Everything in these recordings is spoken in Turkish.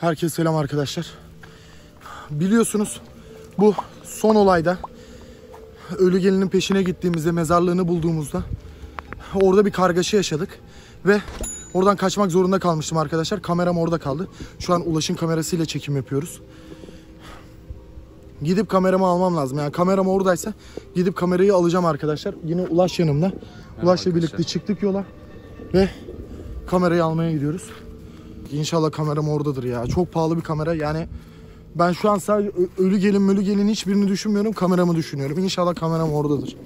Herkese selam arkadaşlar. Biliyorsunuz bu son olayda ölü gelinin peşine gittiğimizde mezarlığını bulduğumuzda orada bir kargaşa yaşadık ve oradan kaçmak zorunda kalmıştım arkadaşlar. Kameram orada kaldı. Şu an ulaşım kamerasıyla çekim yapıyoruz. Gidip kameramı almam lazım. Yani kameram oradaysa gidip kamerayı alacağım arkadaşlar. Yine Ulaş yanımda. Ulaş'la birlikte çıktık yola ve kamerayı almaya gidiyoruz. İnşallah kameram oradadır ya. Çok pahalı bir kamera. Yani ben şu an sadece ölü gelin mölü gelin hiçbirini düşünmüyorum. Kameramı düşünüyorum. İnşallah kameram oradadır.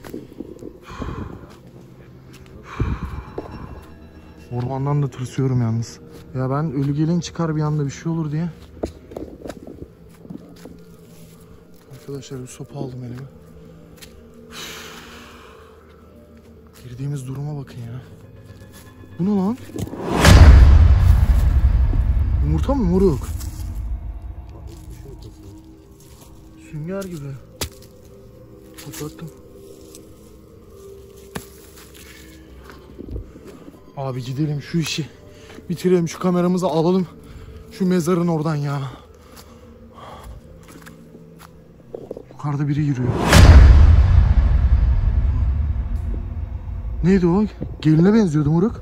Ormandan da tırsıyorum yalnız. Ya ben ölü gelin çıkar bir anda bir şey olur diye. Arkadaşlar bir sopa aldım elime. Girdiğimiz duruma bakın ya. Bu ne lan? Yumurta mı moruk? Sünger gibi. Kapattım. Abi gidelim şu işi. Bitirelim şu kameramızı alalım. Şu mezarın oradan ya. Yukarıda biri yürüyor. Neydi o? Geline benziyordu Muruk.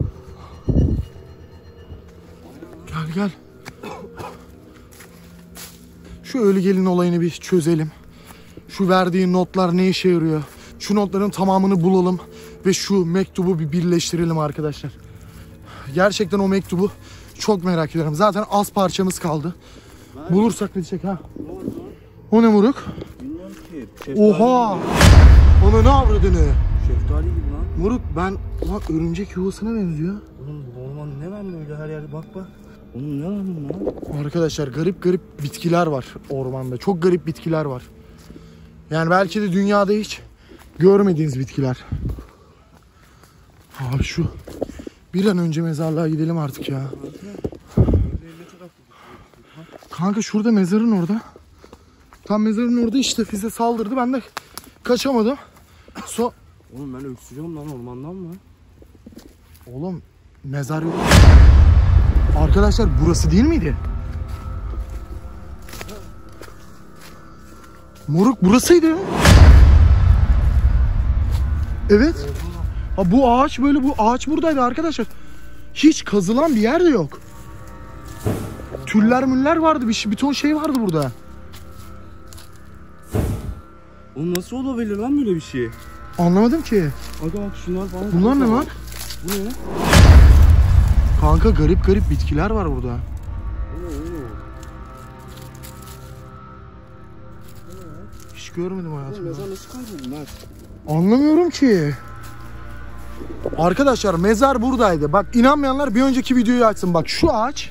Gel gel. Şu ölü gelin olayını bir çözelim. Şu verdiği notlar ne işe yarıyor? Şu notların tamamını bulalım ve şu mektubu bir birleştirelim arkadaşlar. Gerçekten o mektubu çok merak ediyorum. Zaten az parçamız kaldı. Bulursak bir çek ha. O ne Muruk? Bilmiyorum ki. Şeftali Oha! Ona ne avradını? Gibi. Şeftali gibi lan. Muruk ben ulan örümcek yuvasına benziyor. Oğlum bu orman ne var böyle her yerde bak bak. Oğlum ne bunun lan? Arkadaşlar garip garip bitkiler var ormanda. Çok garip bitkiler var. Yani belki de dünyada hiç görmediğiniz bitkiler. Abi şu bir an önce mezarlığa gidelim artık ya. Kanka şurada mezarın orada. Tam mezarın orada işte bize saldırdı. Ben de kaçamadım. So Oğlum ben öksürüyorum lan ormandan mı? Oğlum mezar yok. Arkadaşlar burası değil miydi? Moruk burasıydı. Evet. Ha bu ağaç böyle bu ağaç buradaydı arkadaşlar. Hiç kazılan bir yer de yok. Tüller müller vardı bir, bir ton şey vardı burada. Oğlum nasıl olabilir lan böyle bir şey? Anlamadım ki. Aga bak şunlar falan. Bunlar ne lan? Bu ne? Kanka garip garip bitkiler var burada. Hiç görmedim hayatımda. mezar nasıl kayboldu Mert? Anlamıyorum ki. Arkadaşlar mezar buradaydı. Bak inanmayanlar bir önceki videoyu açsın. Bak şu ağaç.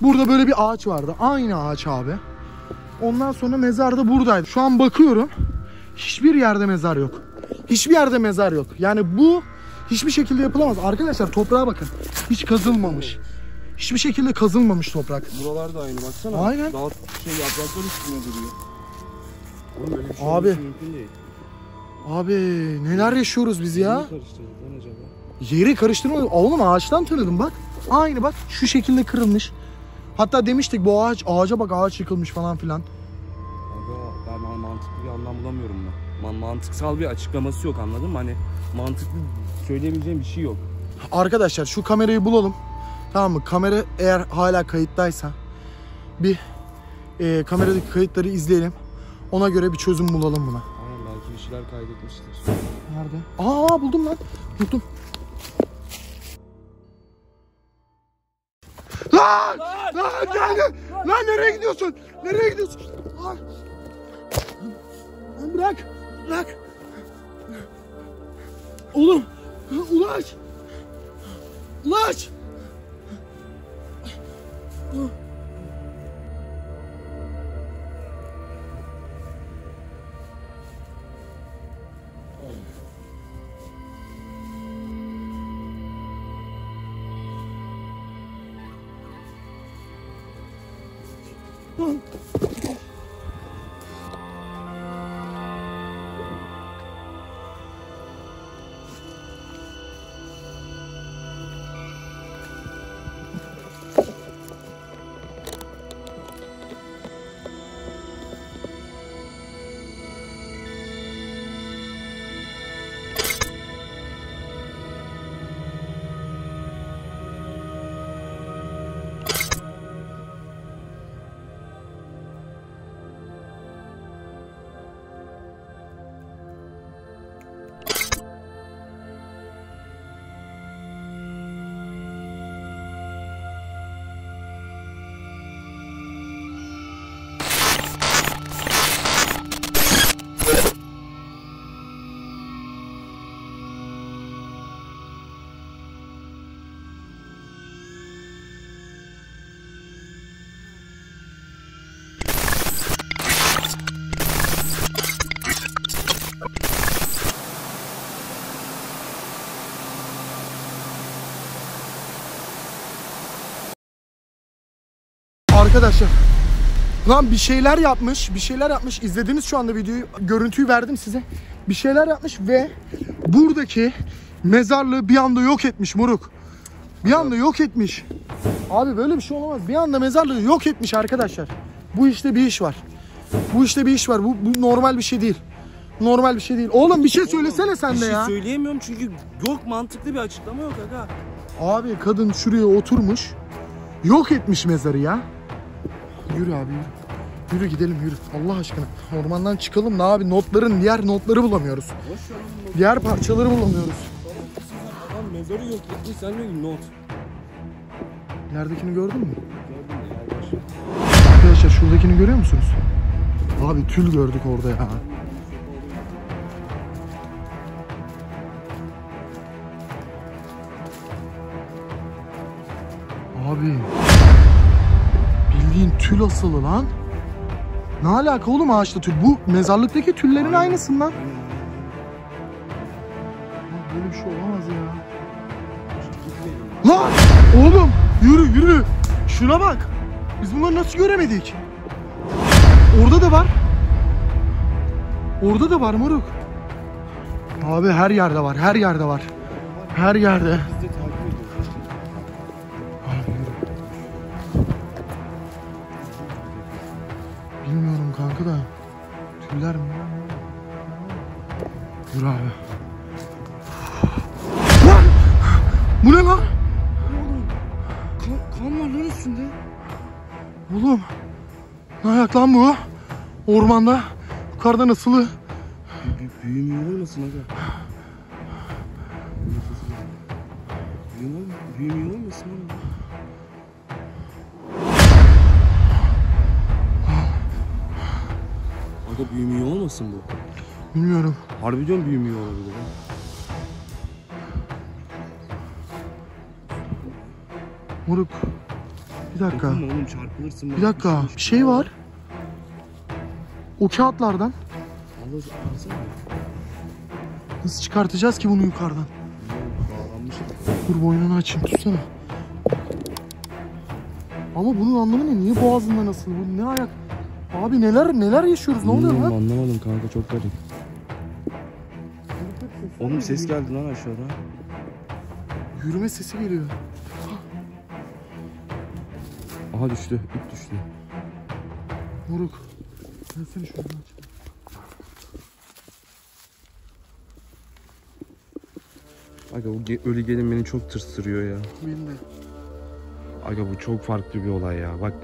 Burada böyle bir ağaç vardı. Aynı ağaç abi. Ondan sonra mezar da buradaydı. Şu an bakıyorum. Hiçbir yerde mezar yok. Hiçbir yerde mezar yok. Yani bu hiçbir şekilde yapılamaz. Arkadaşlar toprağa bakın. Hiç kazılmamış. Hiçbir şekilde kazılmamış toprak. Buralar da aynı baksana. Aynen. Dağ şey yapraklar üstüne duruyor. Oğlum böyle bir şey Abi. olması mümkün değil. Abi neler yaşıyoruz biz ya? Yeri karıştırma. Oğlum ağaçtan tanıdım bak. Aynı bak şu şekilde kırılmış. Hatta demiştik bu ağaç ağaca bak ağaç yıkılmış falan filan. Mantıklı bir anlam bulamıyorum ben. Man mantıksal bir açıklaması yok anladın mı? Hani mantıklı söyleyebileceğim bir şey yok. Arkadaşlar şu kamerayı bulalım. Tamam mı? Kamera eğer hala kayıttaysa bir e, kameradaki kayıtları izleyelim. Ona göre bir çözüm bulalım buna. Aynen belki bir şeyler kaydetmiştir. Nerede? Aa buldum lan. Buldum. Lan! Lan gel gel! Lan nereye gidiyorsun? Nereye gidiyorsun? Lan! Lan bırak. Bırak. Oğlum. Ulaş. Ulaş. Oh. Arkadaşlar. Lan bir şeyler yapmış. Bir şeyler yapmış. İzlediniz şu anda videoyu. Görüntüyü verdim size. Bir şeyler yapmış ve buradaki mezarlığı bir anda yok etmiş moruk. Bir anda yok etmiş. Abi böyle bir şey olamaz. Bir anda mezarlığı yok etmiş arkadaşlar. Bu işte bir iş var. Bu işte bir iş var. Bu, bu normal bir şey değil. Normal bir şey değil. Oğlum bir şey söylesene sen Bir de şey ya. söyleyemiyorum çünkü yok mantıklı bir açıklama yok aga. Abi kadın şuraya oturmuş. Yok etmiş mezarı ya. Yürü abi yürü. Yürü gidelim yürü. Allah aşkına. Ormandan çıkalım da abi notların diğer notları bulamıyoruz. Diğer parçaları bulamıyoruz. Adam mezarı yok etmiş sen diyor ki not. Yerdekini gördün mü? Arkadaşlar şuradakini görüyor musunuz? Abi tül gördük orada ya. Abi. Bildiğin tül asılı lan. Ne alaka oğlum ağaçta tül? Bu mezarlıktaki tüllerin Aynen. aynısından. Aynen. Böyle bir şey olamaz ya. Lan! Oğlum yürü yürü. Şuna bak. Biz bunları nasıl göremedik? Orada da var. Orada da var moruk. Abi her yerde var. Her yerde var. Her yerde. Bu ne lan? Oğlum kan, kan var lan üstünde. Oğlum. Ne ayak lan bu? Ormanda. Yukarıda nasılı? Bü büyümüyor olmasın aga? Büyümüyor, büyümüyor olmasın oğlum? Aga büyümüyor olmasın bu? Bilmiyorum. Harbi diyorum büyümüyor olabilir. ha. Moruk. Bir dakika. Dokunma oğlum çarpılırsın. bak. Bir dakika. Bir şey var. O kağıtlardan alsana. nasıl çıkartacağız ki bunu yukarıdan? Dur boynunu açayım tutsana. Ama bunun anlamı ne? Niye boğazında nasıl? Bu ne ayak? Abi neler neler yaşıyoruz? Ne oluyor lan? Anlamadım kanka çok garip. Oğlum ses geldi lan aşağıda. Yürüme sesi geliyor. Aha düştü. ip düştü. Moruk. Gelsene şuradan aç. Aga ge- ölü gelin beni çok tırstırıyor ya. Benim de. Aga bu çok farklı bir olay ya. Bak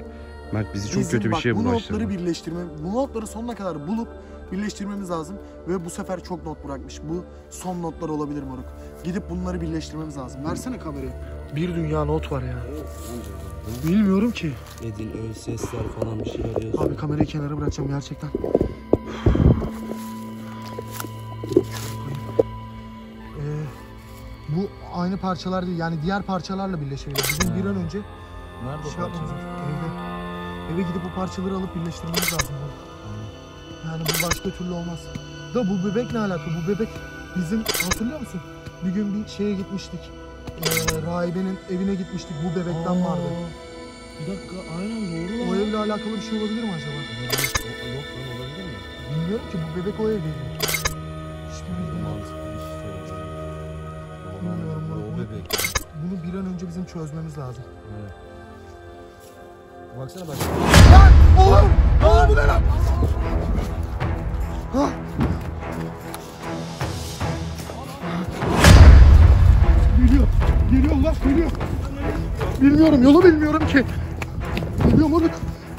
Mert bizi çok Bizim kötü bir bak, şeye bu notları bulaştırdı. birleştirme, bu notları sonuna kadar bulup birleştirmemiz lazım. Ve bu sefer çok not bırakmış. Bu son notlar olabilir moruk. Gidip bunları birleştirmemiz lazım. Versene kamerayı. Bir dünya not var ya. Bilmiyorum ki. Edin öyle sesler falan bir şeyler yazıyor. Abi kamerayı kenara bırakacağım gerçekten. Ee, bu aynı parçalar değil yani diğer parçalarla birleşiyor. Bizim bir an önce Nerede şey yapmamız lazım. Evde. Eve gidip bu parçaları alıp birleştirmemiz lazım. Yani bu başka türlü olmaz. Da bu bebek ne alaka? Bu bebek bizim hatırlıyor musun? Bir gün bir şeye gitmiştik. Ee, rahibenin evine gitmiştik. Bu bebekten vardı. Bir dakika aynen doğru O evle alakalı bir şey olabilir mi acaba? Yok lan olabilir mi? Bilmiyorum ki bu bebek o evdeydi. Hiçbir bilgim yok. Şey. Bilmiyorum O bunu. bebek. Bunu bir an önce bizim çözmemiz lazım. Evet. Baksana bak. Lan! Oğlum! Oğlum bu ne lan? Ha? Bilmiyorum yolu bilmiyorum ki. Geliyor moruk.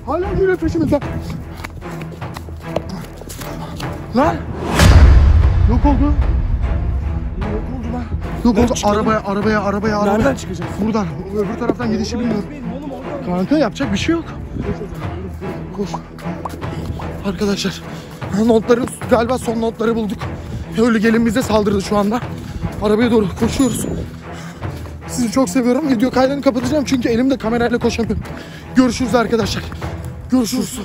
Hala geliyor peşimizden. Lan! Yok oldu. Yok oldu lan. Yok oldu. Arabaya, arabaya, arabaya, arabaya. Nereden çıkacağız? Buradan. Öbür taraftan gidişi bilmiyorum. Kanka yapacak bir şey yok. Koş. Arkadaşlar notları galiba son notları bulduk. Ölü gelin bize saldırdı şu anda. Arabaya doğru koşuyoruz. Sizi çok seviyorum. Video kaydını kapatacağım çünkü elimde kamerayla koşamıyorum. Görüşürüz arkadaşlar. Görüşürüz.